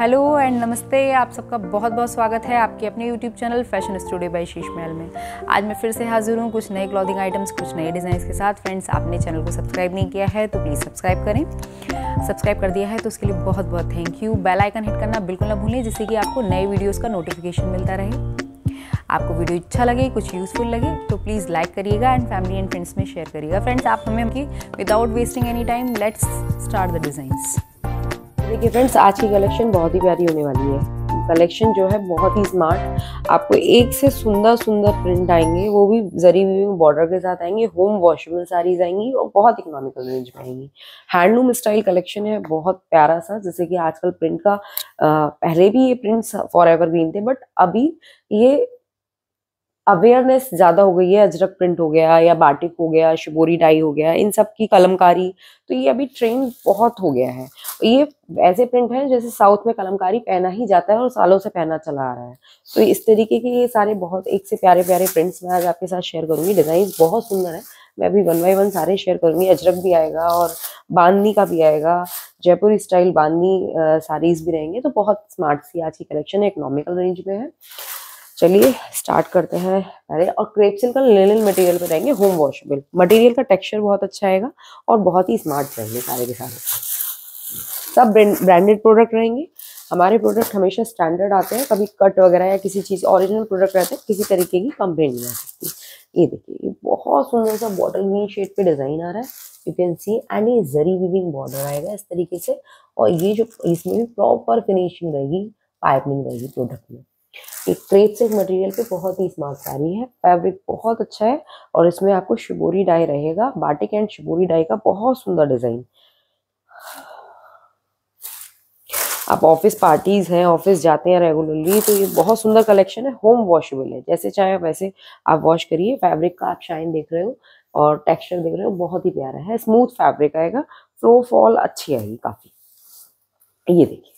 Hello and नमस्ते, आप सबका बहुत बहुत स्वागत है आपके अपने YouTube channel fashion studio by Sheesh Mahal में। आज मैं फिर से हाजिर हूँ कुछ नए क्लॉथिंग आइटम्स कुछ नए डिज़ाइन के साथ। फ्रेंड्स आपने चैनल को सब्सक्राइब नहीं किया है तो प्लीज़ सब्सक्राइब करें। सब्सक्राइब कर दिया है तो उसके लिए बहुत बहुत thank you bell icon hit करना बिल्कुल ना भूलें, जिससे कि आपको नए वीडियोज़ का नोटिफिकेशन मिलता रहे। आपको वीडियो अच्छा लगे, कुछ यूज़फुल लगे तो प्लीज़ लाइक करिएगा एंड फैमिली एंड फ्रेंड्स में शेयर करिएगा। फ्रेंड्स आप हमें without wasting any time let's start the designs देखिए फ्रेंड्स आज की कलेक्शन बहुत ही प्यारी होने वाली है। कलेक्शन जो है बहुत ही स्मार्ट आपको एक से सुंदर सुंदर प्रिंट आएँगे वो भी जरी वीविंग बॉर्डर के साथ आएँगे होम वॉशेबल साड़ीज आएँगी और बहुत इकोनॉमिकल रेंज में आएँगी। हैंडलूम स्टाइल कलेक्शन है बहुत प्यारा सा जैसे कि आजकल प्रिंट का आ, पहले भी ये प्रिंट्स फॉर एवर ग्रीन थे बट अभी ये अवेयरनेस ज़्यादा हो गई है, अजरक प्रिंट हो गया या बाटिक हो गया शिबोरी डाई हो गया, इन सब की कलमकारी तो ये अभी ट्रेंड बहुत हो गया है। ये ऐसे प्रिंट है जैसे साउथ में कलमकारी पहना ही जाता है और सालों से पहना चला आ रहा है। तो इस तरीके के ये सारे बहुत एक से प्यारे प्यारे प्रिंट्स मैं आज आपके साथ शेयर करूँगी। डिज़ाइन बहुत सुंदर है। मैं अभी वन बाई वन सारे शेयर करूँगी। अजरक भी आएगा और बांदनी का भी आएगा। जयपुर स्टाइल बांदनी साड़ीज भी रहेंगे। तो बहुत स्मार्ट सी आज की कलेक्शन है। इकोनॉमिकल रेंज में है। चलिए स्टार्ट करते हैं पहले। और क्रेप सिल्क का लिनन मटेरियल पे रहेंगे होम वॉशेबल मटेरियल का टेक्सचर बहुत अच्छा आएगा और बहुत ही स्मार्ट रहेंगे सारे के सारे। सब ब्रांडेड प्रोडक्ट रहेंगे। हमारे प्रोडक्ट हमेशा स्टैंडर्ड आते हैं। कभी कट वगैरह या किसी चीज़ ओरिजिनल प्रोडक्ट रहते हैं, किसी तरीके की कंप्लेंट नहीं आ सकती। ये देखिए, ये बहुत सुंदर सा बॉटल ग्रीन शेड पे डिज़ाइन आ रहा है। यू कैन सी एंड ये जरी विविंग बॉर्डर आएगा इस तरीके से। और ये जो, इसमें भी प्रॉपर फिनिशिंग रहेगी पाइपनिंग रहेगी प्रोडक्ट में। एक क्रेप सिल्क मटेरियल पे बहुत ही स्मार्ट साड़ी है। फैब्रिक बहुत अच्छा है और इसमें आपको शिबोरी डाई रहेगा बाटिक एंड शिबोरी डाई का बहुत सुंदर डिज़ाइन आप ऑफ़िस पार्टीज़ हैं ऑफ़िस जाते हैं रेगुलरली तो ये बहुत सुंदर कलेक्शन है होम वॉशेबल है। जैसे चाहे वैसे आप वॉश करिए फैब्रिक का आप शाइन देख रहे हो और टेक्सचर देख रहे हो, बहुत ही प्यारा है। स्मूथ फैब्रिक आएगा फ्लो फॉल अच्छी आएगी काफ़ी। ये देखिए।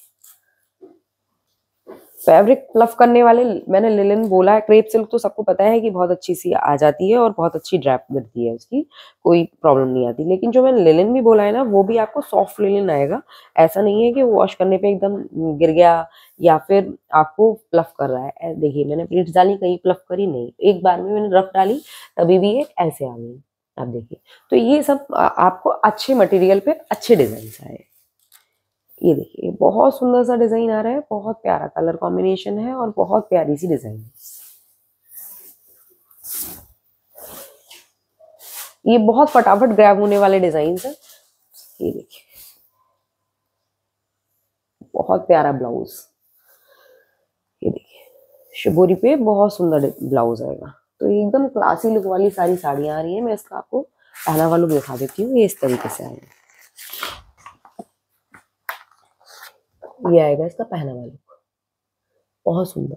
फैब्रिक प्लफ करने वाले, मैंने लिलिन बोला है क्रेप सिल्क तो सबको पता है कि बहुत अच्छी सी आ जाती है और बहुत अच्छी ड्रैप करती है उसकी, कोई प्रॉब्लम नहीं आती। लेकिन जो मैंने लिलिन भी बोला है ना, वो भी आपको सॉफ्ट लिलिन आएगा। ऐसा नहीं है कि वॉश करने पे एकदम गिर गया या फिर आपको प्लफ कर रहा है। देखिए, मैंने प्लेट्स डाली, कहीं प्लफ करी नहीं। एक बार में मैंने रफ डाली, तभी भी ये ऐसे आ गई। आप देखिए तो ये सब आपको अच्छे मटेरियल पे अच्छे डिज़ाइन आए। ये देखिए, बहुत सुंदर सा डिज़ाइन आ रहा है, बहुत प्यारा कलर कॉम्बिनेशन है और बहुत प्यारी सी डिज़ाइन है। ये बहुत फटाफट ग्रैब होने वाले डिज़ाइन है। ये देखिए, बहुत प्यारा ब्लाउज ये देखिए, शिबोरी पे बहुत सुंदर ब्लाउज आएगा। तो एकदम क्लासी लुक वाली सारी साड़ियाँ आ रही है, मैं इसका आपको पहला वालों दिखा देती हूँ, ये इस तरीके से आएगा। ये आएगा इसका पहना वाला लुक बहुत सुंदर।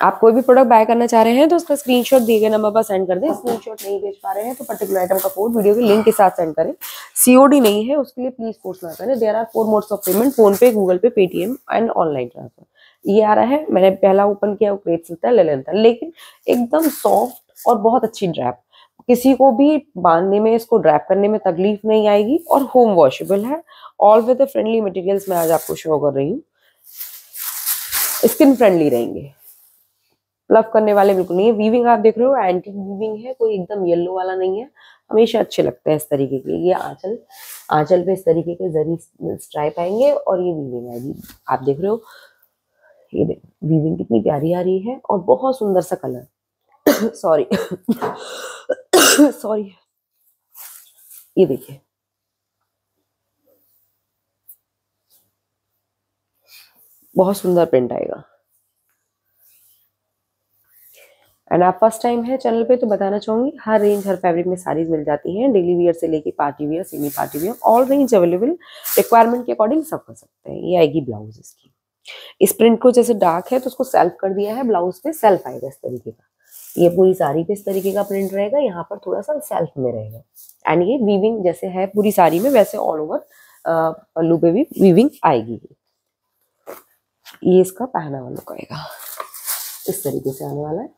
आप कोई भी प्रोडक्ट बाय करना चाह रहे हैं तो उसका स्क्रीनशॉट दिए गए नंबर पर सेंड कर दें। स्क्रीनशॉट नहीं भेज पा रहे हैं तो पर्टिकुलर आइटम का कोड वीडियो के लिंक के साथ सेंड करें। सीओडी नहीं है, उसके लिए प्लीज़ फोर्स ना करें। There are four modes of payment PhonePe Google Pay Paytm and online transfer ये आ रहा है, मैंने पहला ओपन किया, वो क्रेट सकता है ले लेता लेकिन एकदम सॉफ्ट और बहुत अच्छी ड्रैप किसी को भी बांधने में, इसको ड्रैप करने में तकलीफ़ नहीं आएगी और होम वॉशेबल है। ऑल विद फ्रेंडली मटेरियल्स मैं आज आपको शो कर रही हूँ। स्किन फ्रेंडली रहेंगे। प्लफ करने वाले बिल्कुल नहीं है। वीविंग आप देख रहे हो एंटी वीविंग है, कोई एकदम येलो वाला नहीं है। हमेशा अच्छे लगते हैं इस तरीके के। ये आंचल आंचल पे इस तरीके के जरी स्ट्राइप आएँगे और ये वीविंग आएगी। आप देख रहे हो, ये वीविंग कितनी प्यारी आ रही है और बहुत सुंदर सा कलर सॉरी सॉरी ये देखिए। बहुत सुंदर प्रिंट आएगा। एंड आप फ़र्स्ट टाइम है चैनल पे तो बताना चाहूँगी, हर रेंज हर फैब्रिक में साड़ीज मिल जाती हैं डेली वियर से लेके party wear semi party wear all range available requirement के अकॉर्डिंग सब कर सकते हैं। ये आएगी ब्लाउज इसकी। इस प्रिंट को जैसे डार्क है तो उसको सेल्फ कर दिया है ब्लाउज पे सेल्फ आएगा इस तरीके का। ये पूरी साड़ी पे इस तरीके का प्रिंट रहेगा, यहाँ पर थोड़ा सा सेल्फ में रहेगा। एंड ये वीविंग जैसे है पूरी साड़ी में, वैसे ऑल ओवर पल्लू भी वीविंग आएगी। ये इसका पहना वाला लुक इस तरीके से आने वाला है।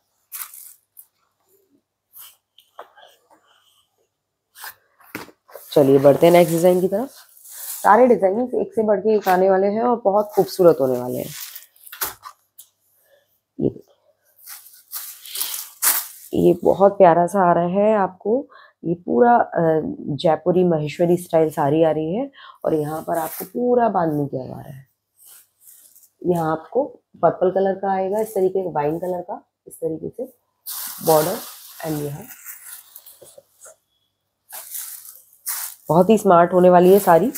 चलिए, बढ़ते हैं नेक्स्ट डिज़ाइन की तरफ़। सारे डिज़ाइन एक से बढ़ के एक आने वाले हैं और बहुत खूबसूरत होने वाले हैं। ये ये बहुत प्यारा सा आ रहा है आपको। ये पूरा जयपुरी महेश्वरी स्टाइल साड़ी आ रही है और यहाँ पर आपको पूरा बांधने किया जा रहा है। यहाँ आपको पर्पल कलर का आएगा, इस तरीके का वाइन कलर का, इस तरीके से बॉर्डर एंड यहाँ। बहुत ही स्मार्ट होने वाली है साड़ी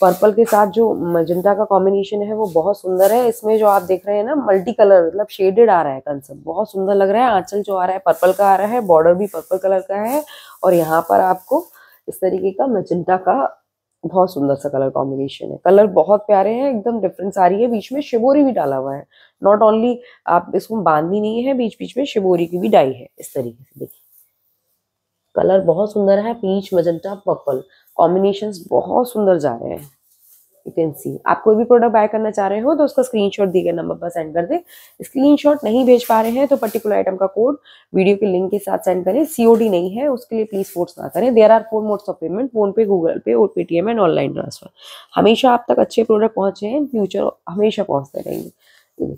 पर्पल के साथ जो मजंटा का कॉम्बिनेशन है, वो बहुत सुंदर है। इसमें जो आप देख रहे हैं ना मल्टी कलर मतलब शेडेड आ रहा है कंसेप्ट बहुत सुंदर लग रहा है, आंचल जो आ रहा है पर्पल का आ रहा है बॉर्डर भी पर्पल कलर का है और यहाँ पर आपको इस तरीके का मजंटा का बहुत सुंदर सा कलर कॉम्बिनेशन है। कलर बहुत प्यारे हैं, एकदम डिफरेंस आ रही है। बीच में शिबोरी भी डाला हुआ है। नॉट ओनली आप इसको बांधनी नहीं है बीच बीच में शिबोरी की भी डाई है। इस तरीके से देखिए। कलर बहुत सुंदर है, पीच मजंटा पर्पल कॉम्बिनेशन बहुत सुंदर जा रहे हैं। यू कैन सी आप कोई भी प्रोडक्ट बाय करना चाह रहे हो तो उसका स्क्रीनशॉट दिए गए नंबर पर सेंड कर दे। स्क्रीनशॉट नहीं भेज पा रहे हैं तो पर्टिकुलर आइटम का कोड वीडियो के लिंक के साथ सेंड करें। सीओडी नहीं है, उसके लिए प्लीज़ फोर्स ना करें। There are four modes of payment PhonePe Google Pay, और पेटीएम एंड ऑनलाइन ट्रांसफ़र हमेशा आप तक अच्छे प्रोडक्ट पहुँचे हैं फ्यूचर हमेशा पहुँचते रहेंगे।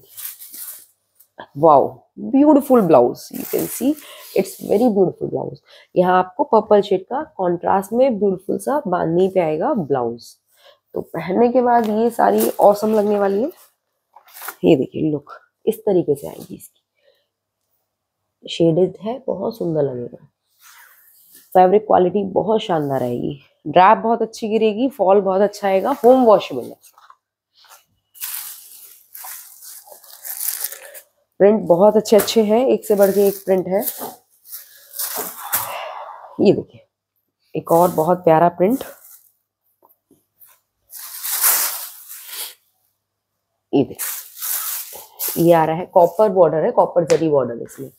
Wow beautiful blouse you can see it's very beautiful blouse यहाँ आपको पर्पल शेड का कॉन्ट्रास्ट में ब्यूटिफुल सा बांधनी पे आएगा ब्लाउज तो पहनने के बाद ये सारी औसम लगने वाली है। ये देखिए लुक इस तरीके से आएगी इसकी। शेडेड है, बहुत सुंदर लगेगा। फैब्रिक क्वालिटी बहुत शानदार आएगी। ड्रैप बहुत अच्छी गिरेगी फॉल बहुत अच्छा आएगा होम वॉशेबल है। प्रिंट बहुत अच्छे अच्छे हैं, एक से बढ़ के एक प्रिंट है। ये देखिए, एक और बहुत प्यारा प्रिंट ये देखिए ये आ रहा है कॉपर बॉर्डर है कॉपर जरी बॉर्डर इसमें।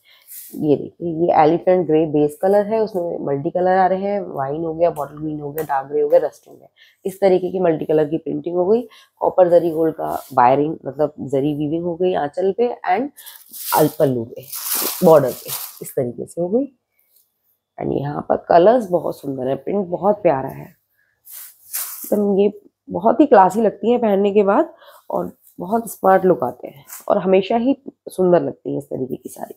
ये देखिए ये एलिफेंट ग्रे बेस कलर है, उसमें मल्टी कलर आ रहे हैं वाइन हो गया बॉटल ग्रीन हो गया डार्क ग्रे हो गया रस्ट हो गया। इस तरीके की मल्टी कलर की प्रिंटिंग हो गई। कॉपर जरी गोल्ड का वायरिंग मतलब जरी वीविंग हो गई आंचल पे एंड अलपल्लू पे बॉर्डर पे, इस तरीके से हो गई। एंड यहाँ पर कलर्स बहुत सुंदर है प्रिंट बहुत प्यारा है। एकदम ये बहुत ही क्लासी लगती है पहनने के बाद और बहुत स्मार्ट लुक आते हैं और हमेशा ही सुंदर लगती है इस तरीके की साड़ी।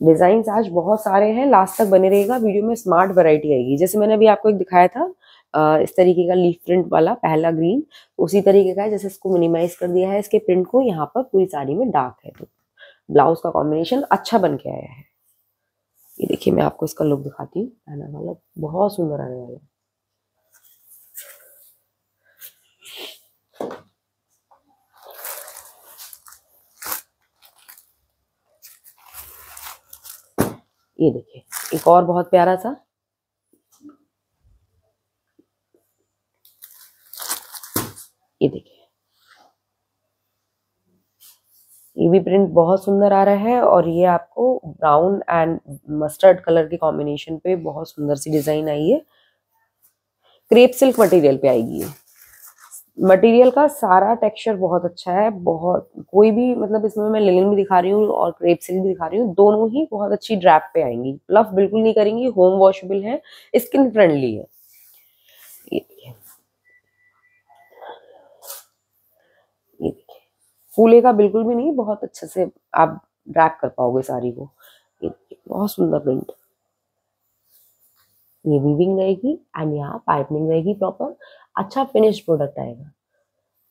डिज़ाइन आज बहुत सारे हैं। लास्ट तक बने रहेगा वीडियो में स्मार्ट वैरायटी आएगी। जैसे मैंने अभी आपको एक दिखाया था इस तरीके का लीफ प्रिंट वाला, पहला ग्रीन उसी तरीके का है, जैसे इसको मिनिमाइज कर दिया है। इसके प्रिंट को यहाँ पर पूरी साड़ी में डार्क है। तो ब्लाउज का कॉम्बिनेशन अच्छा बन के आया है। ये देखिए, मैं आपको इसका लुक दिखाती हूँ। पहना वाला बहुत सुंदर आने वाला है। ये देखिए, एक और बहुत प्यारा सा। ये देखिए। ये भी प्रिंट बहुत सुंदर आ रहा है और ये आपको ब्राउन एंड मस्टर्ड कलर के कॉम्बिनेशन पे बहुत सुंदर सी डिज़ाइन आई है। क्रेप सिल्क मटेरियल पे आएगी ये। मटेरियल का सारा टेक्सचर बहुत अच्छा है, बहुत, कोई भी मतलब इसमें मैं लिलिन भी दिखा रही हूँ और क्रेप सिल्क भी दिखा रही हूँ, दोनों ही बहुत अच्छी ड्रैप पे आएँगी। प्लफ बिल्कुल नहीं करेंगी होम वॉशेबल है स्किन फ्रेंडली है। फूले बिल्कुल भी नहीं, बहुत अच्छे से आप ड्रैप कर पाओगे साड़ी को। बहुत सुंदर प्रिंट ये वीविंग रहेगी एंड यहाँ पाइपनिंग रहेगी प्रॉपर अच्छा फिनिश प्रोडक्ट आएगा।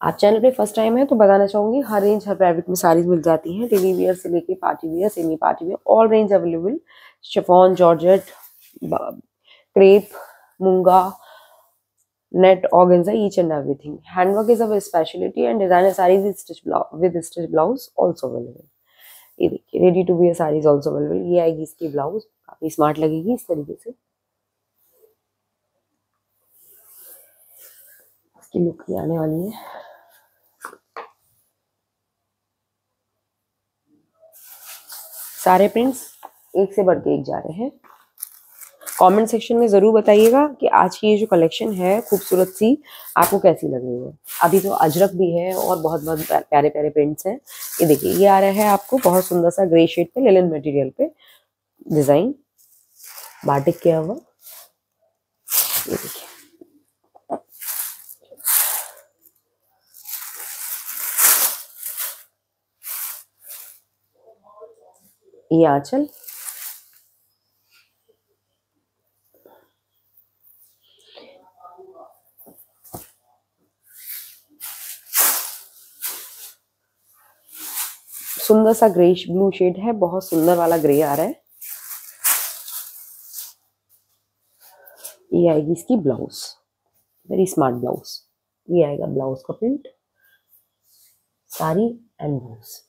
आप चैनल पे फ़र्स्ट टाइम है तो बताना चाहूँगी, हर रेंज हर प्राइवेट में साड़ीज मिल जाती हैं। डेली वियर से लेके party wear semi party wear all range available chiffon georgette crepe moonga net organza each and everything handwork is a speciality and designer saris with stitch with stitch blouse also available ये देखिए ready to wear saris also available ये आएगी इसकी blouse काफ़ी smart लगेगी इस तरीके से। इसकी लुक आने वाली है। सारे प्रिंट्स एक से बढ़ के एक जा रहे हैं। कमेंट सेक्शन में ज़रूर बताइएगा कि आज की ये जो कलेक्शन है, खूबसूरत सी, आपको कैसी लग रही है? अभी तो अजरक भी है और बहुत बहुत प्यारे प्यारे प्रिंट्स हैं। ये देखिए, ये आ रहा है आपको बहुत सुंदर सा ग्रे शेड पे लेलन मटेरियल पे डिज़ाइन बाटिक किया हुआ। ये देखिए। ये आंचल सुंदर सा ग्रेश ब्लू शेड है, बहुत सुंदर वाला ग्रे आ रहा है। ये आएगी इसकी ब्लाउज वेरी स्मार्ट ब्लाउज। ये आएगा ब्लाउज का प्रिंट साड़ी एंड ब्लाउज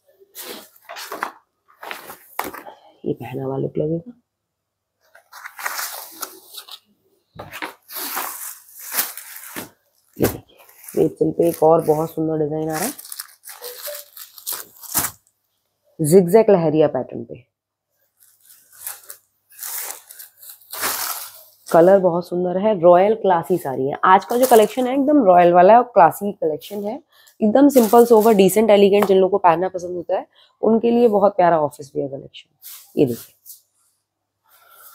ये पहना हुआ लुक लगेगा। ये पे एक और बहुत सुंदर डिज़ाइन आ रहा है। जिगजैक लहरिया पैटर्न पे। कलर बहुत सुंदर है, रॉयल क्लासी साड़ी है। आज का जो कलेक्शन है, एकदम रॉयल वाला है और क्लासी कलेक्शन है। एकदम सिंपल सोवर डिसेंट एलिगेंट जिन लोगों को पहनना पसंद होता है, उनके लिए बहुत प्यारा ऑफ़िस वेयर कलेक्शन ये देखिए।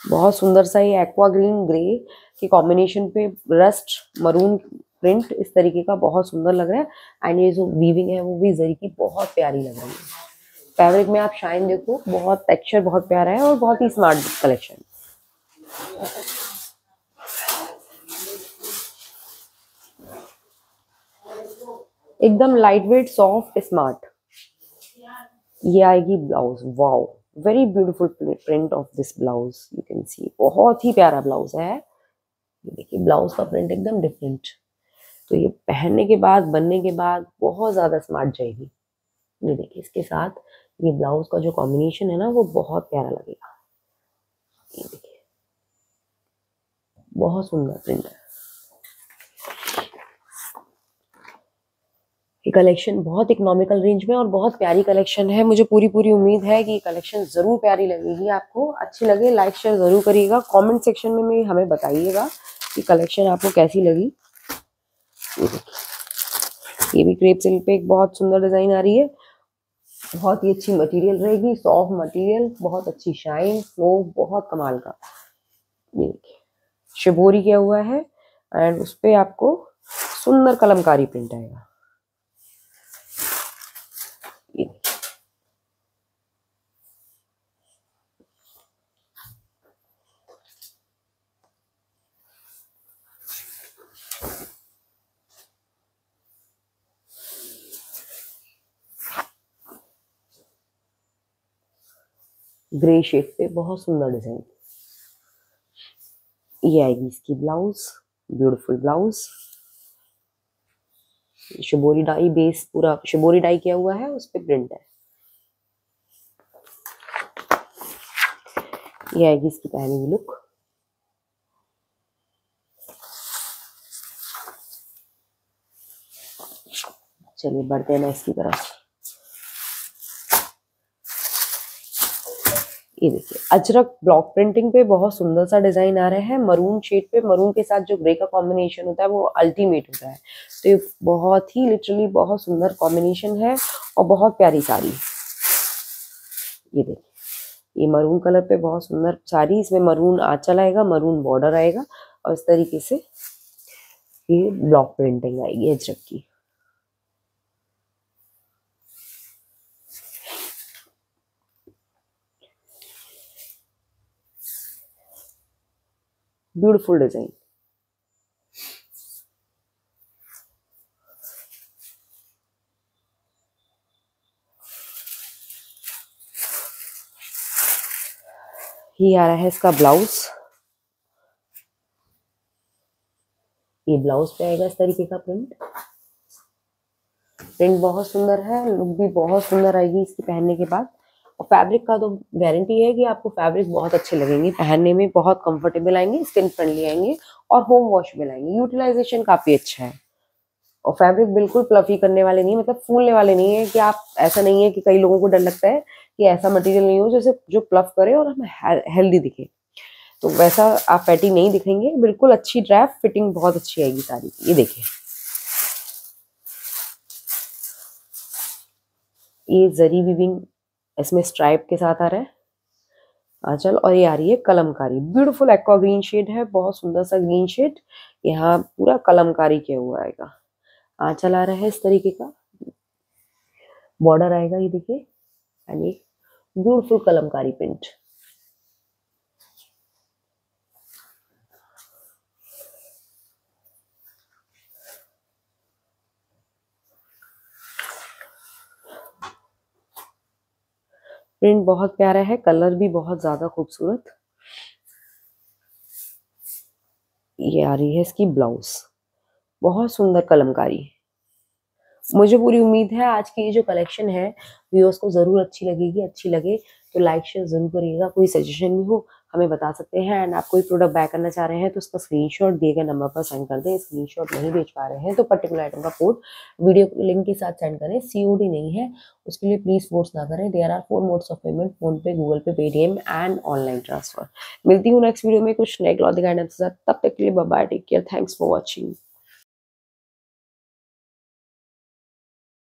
बहुत सुंदर सा ये एक्वा ग्रीन ग्रे के कॉम्बिनेशन पे रस्ट मरून प्रिंट इस तरीके का बहुत सुंदर लग रहा है। एंड ये जो वीविंग है, वो भी जरी की बहुत प्यारी लग रही है। फैब्रिक में आप शाइन देखो, बहुत टेक्सचर बहुत प्यारा है और बहुत ही स्मार्ट कलेक्शन एकदम लाइट वेट सॉफ्ट स्मार्ट ये आएगी blouse wow very beautiful print of this blouse you can see बहुत ही प्यारा ब्लाउज है. ये देखिए ब्लाउज का प्रिंट एकदम डिफरेंट तो ये पहनने के बाद, बनने के बाद बहुत ज़्यादा स्मार्ट जाएगी. ये देखिए, इसके साथ ये ब्लाउज का जो कॉम्बिनेशन है ना, वो बहुत प्यारा लगेगा. ये देखिए. बहुत सुंदर प्रिंट है. कलेक्शन बहुत इकोनॉमिकल रेंज में और बहुत प्यारी कलेक्शन है। मुझे पूरी पूरी उम्मीद है कि कलेक्शन ज़रूर प्यारी लगेगी आपको। अच्छी लगे लाइक शेयर ज़रूर करिएगा। कमेंट सेक्शन में, में हमें बताइएगा कि कलेक्शन आपको कैसी लगी। ये भी क्रेप सिल्क पे एक बहुत सुंदर डिज़ाइन आ रही है। बहुत ही अच्छी मटेरियल रहेगी सॉफ्ट मटेरियल बहुत अच्छी शाइन फ्लो बहुत कमाल का। शिबोरी किया हुआ है एंड उस पर आपको सुंदर कलमकारी प्रिंट आएगा। ग्रे शेड पे, बहुत सुंदर डिज़ाइन ये आएगी इसकी blouse, beautiful blouse. Shibori dye base पूरा, शिबोरी डाई किया हुआ है, उस पर प्रिंट है। ये आएगी इसकी पहनी हुई लुक। चलिए बढ़ते हैं नेक्स्ट की तरफ़। ये देखिए, अजरक ब्लॉक प्रिंटिंग पे बहुत सुंदर सा डिज़ाइन आ रहा है। मरून शेड पे मरून के साथ जो ग्रे का कॉम्बिनेशन होता है, वो अल्टीमेट होता है। तो ये बहुत ही लिटरली बहुत सुंदर कॉम्बिनेशन है और बहुत प्यारी साड़ी ये देखिए, ये मरून कलर पे बहुत सुंदर साड़ी, इसमें मरून आंचल आएगा मरून बॉर्डर आएगा और इस तरीके से ये ब्लॉक प्रिंटिंग आएगी अजरक की। Beautiful design. ये आ रहा है इसका ब्लाउज। ये ब्लाउज पे आएगा इस तरीके का प्रिंट। प्रिंट बहुत सुंदर है, लुक भी बहुत सुंदर आएगी इसकी पहनने के बाद। और फैब्रिक का तो गारंटी है कि आपको फैब्रिक बहुत अच्छे लगेंगे, पहनने में बहुत कंफर्टेबल आएँगे स्किन फ्रेंडली आएँगे और होम वॉशेबल आएँगे यूटिलाइजेशन काफ़ी अच्छा है। और फैब्रिक बिल्कुल प्लफी करने वाले नहीं मतलब फूलने वाले नहीं है कि आप, ऐसा नहीं है कि कई लोगों को डर लगता है कि ऐसा मटेरियल नहीं हो जैसे जो प्लफ करे और हमें हेल्दी दिखे। तो वैसा आप फैटी नहीं दिखेंगे, बिल्कुल अच्छी ड्राफ्ट फिटिंग बहुत अच्छी आएगी सारी, ये देखिए। ये जरी विविंग इसमें स्ट्राइप के साथ आ रहा है। आंचल और ये आ रही है kalamkari. Beautiful aqua green shade है, बहुत सुंदर सा ग्रीन शेड यहाँ पूरा कलमकारी किया हुआ आएगा। आंचल आ रहा है इस तरीके का। बॉर्डर आएगा ये देखिए। And beautiful kalamkari print print बहुत प्यारा है कलर भी बहुत ज़्यादा खूबसूरत। ये आ रही है इसकी ब्लाउज बहुत सुंदर कलमकारी। मुझे पूरी उम्मीद है आज की ये जो कलेक्शन है व्यूअर्स को ज़रूर अच्छी लगेगी, अच्छी लगे तो लाइक शेयर ज़रूर करिएगा। कोई सजेशन भी हो हमें बता सकते हैं एंड आप कोई प्रोडक्ट बाय करना चाह रहे हैं तो उसका स्क्रीनशॉट दिए गए नंबर पर सेंड कर दें। स्क्रीनशॉट नहीं भेज पा रहे हैं तो पर्टिकुलर आइटम का कोड वीडियो लिंक के साथ सेंड करें। सीओडी नहीं है, उसके लिए प्लीज़ फोर्स ना करें। There are four modes of payment PhonePe Google Pay Paytm and online transfer मिलती हूँ नेक्स्ट वीडियो में कुछ नए क्लॉथिंग आइटम्स के साथ। तब तक के लिए bye take care thanks for watching